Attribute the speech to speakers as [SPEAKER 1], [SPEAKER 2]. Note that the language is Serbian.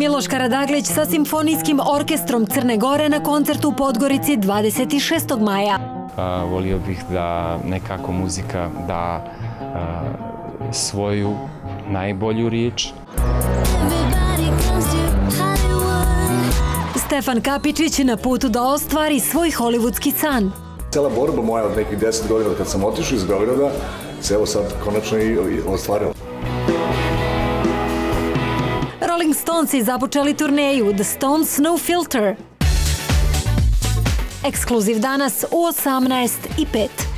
[SPEAKER 1] Miloš Karadaglić sa Simfonijskim orkestrom Crne Gore na koncertu u Podgorici 26. maja.
[SPEAKER 2] A, volio bih da nekako muzika da a, svoju najbolju riječ.
[SPEAKER 1] Stefan Kapičić na putu da ostvari svoj hollywoodski san.
[SPEAKER 3] Cela borba moja od nekih 10 godina kad sam otišao iz Beograda se evo sad konačno i ostvarila.
[SPEAKER 1] Rolling Stonesi započeli turneju The Stones No Filter. Ekskluziv danas u 18 i 5.